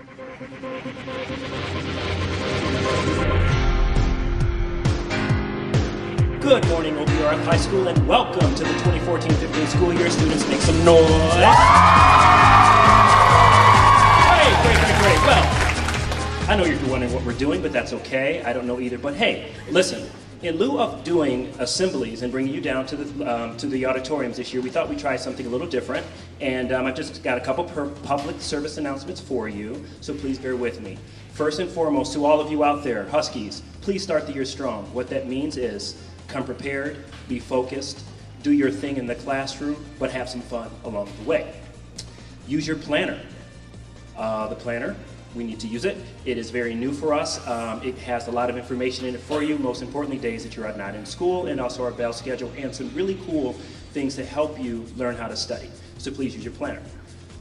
Good morning, OPRF High School, and welcome to the 2014-15 school year. Students, make some noise. Great, great, great, great. Well, I know you're wondering what we're doing, but that's okay. I don't know either. But hey, listen. In lieu of doing assemblies and bringing you down to the, um, to the auditoriums this year, we thought we'd try something a little different. And um, I've just got a couple public service announcements for you, so please bear with me. First and foremost, to all of you out there, Huskies, please start the year strong. What that means is Come prepared, be focused, do your thing in the classroom, but have some fun along the way. Use your planner. Uh, the planner, we need to use it. It is very new for us. Um, it has a lot of information in it for you, most importantly, days that you're not in school, and also our bell schedule, and some really cool things to help you learn how to study. So please use your planner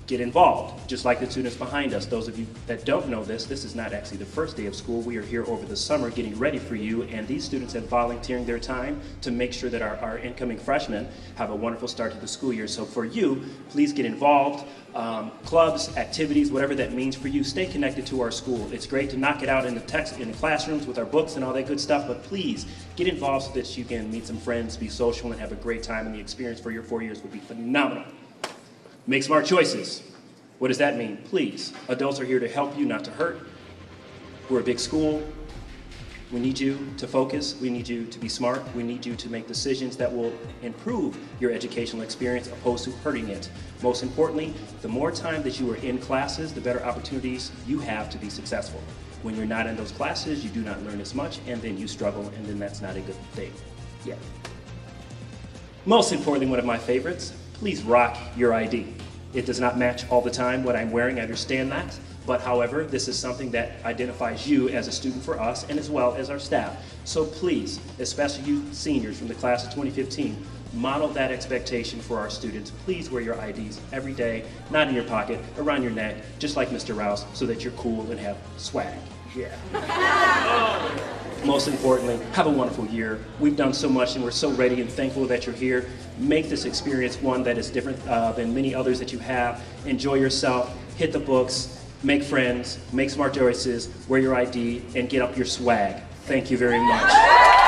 get involved, just like the students behind us. Those of you that don't know this, this is not actually the first day of school. We are here over the summer getting ready for you, and these students have volunteering their time to make sure that our, our incoming freshmen have a wonderful start to the school year. So for you, please get involved. Um, clubs, activities, whatever that means for you, stay connected to our school. It's great to knock it out in the text in the classrooms with our books and all that good stuff, but please get involved so that you can meet some friends, be social, and have a great time. And the experience for your four years would be phenomenal. Make smart choices. What does that mean? Please, adults are here to help you, not to hurt. We're a big school. We need you to focus. We need you to be smart. We need you to make decisions that will improve your educational experience opposed to hurting it. Most importantly, the more time that you are in classes, the better opportunities you have to be successful. When you're not in those classes, you do not learn as much, and then you struggle, and then that's not a good thing. Yeah. Most importantly, one of my favorites, please rock your ID. It does not match all the time what I'm wearing, I understand that. But however, this is something that identifies you as a student for us and as well as our staff. So please, especially you seniors from the class of 2015, model that expectation for our students. Please wear your IDs every day, not in your pocket, around your neck, just like Mr. Rouse, so that you're cool and have swag. Yeah. Most importantly, have a wonderful year. We've done so much and we're so ready and thankful that you're here. Make this experience one that is different uh, than many others that you have. Enjoy yourself, hit the books, make friends, make smart choices, wear your ID, and get up your swag. Thank you very much.